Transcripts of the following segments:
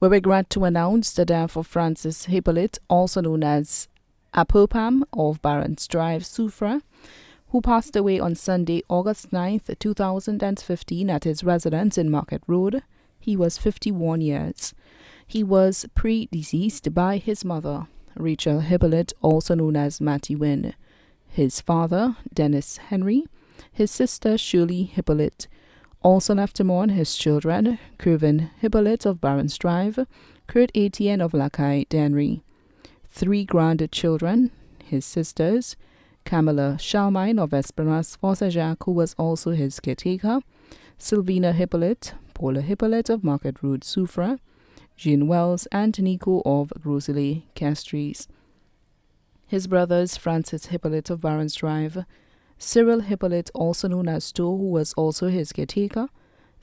We regret to announce the death of Francis Hippolyte, also known as Apopam of Barons Drive, Soufrière, who passed away on Sunday, August 9th, 2015 at his residence in Market Road. He was 51 years. He was predeceased by his mother, Rachel Hippolyte, also known as Matty Wynne, his father, Dennis Henry, his sister, Shirley Hippolyte, also left him on his children, Kervin Hippolyte of Barons Drive, Kurt Etienne of Lacaille Dennery, three grandchildren, his sisters, Camilla Charlemagne of Esperance Jacques, who was also his caretaker, Sylvina Hippolyte, Paula Hippolyte of Market Road, Soufrière, Jean Wells, and Nico of Grosley Castries. His brothers, Francis Hippolyte of Barons Drive, Cyril Hippolyte, also known as Stowe, who was also his caretaker,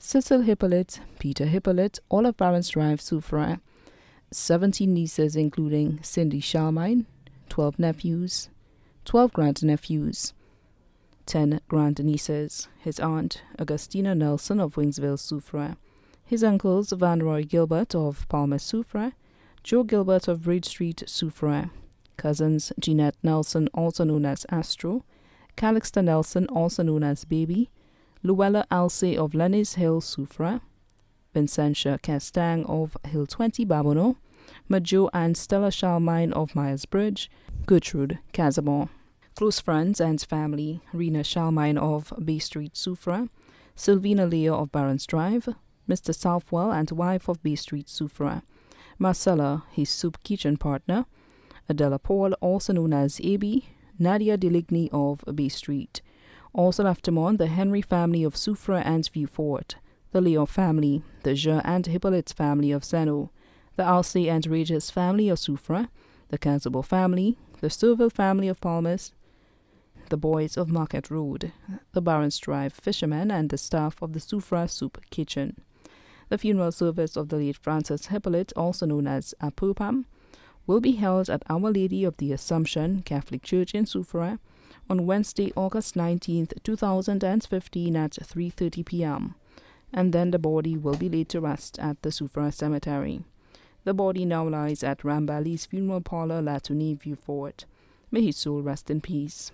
Cecil Hippolyte, Peter Hippolyte, all of Barons Drive, Soufrière, 17 nieces, including Cindy Charlemagne, 12 nephews, 12 grandnephews, 10 grandnieces, his aunt, Augustina Nelson of Wingsville, Soufrière, his uncles, Van Roy Gilbert of Palmer, Soufrière, Joe Gilbert of Bridge Street, Soufrière, cousins Jeanette Nelson, also known as Astro, Calixta Nelson, also known as Baby, Luella Alce of Lenny's Hill, Soufrière, Vincentia Castang of Hill 20, Babonneau, Majo and Stella Charlemagne of Myers Bridge, Gertrude Casabon. Close friends and family, Rena Charlemagne of Bay Street, Soufrière, Sylvina Leo of Barons Drive, Mr. Southwell and wife of Bay Street, Soufrière, Marcella, his soup kitchen partner, Adela Paul, also known as AB, Nadia Deligny of Bay Street. Also left on the Henry family of Soufrière and Vieux-Fort, the Leo family, the Je and Hippolyte family of Zeno, the Alce and Regis family of Soufrière, the Casabo family, the Surville family of Palmas, the boys of Market Road, the Barons Drive fishermen, and the staff of the Soufrière Soup Kitchen. The funeral service of the late Francis Hippolyte, also known as Apopam, will be held at Our Lady of the Assumption Catholic Church in Soufrière on Wednesday, August 19th, 2015 at 3.30 p.m. And then the body will be laid to rest at the Soufrière Cemetery. The body now lies at Rambali's funeral parlor, Latuni Vieux-Fort. May his soul rest in peace.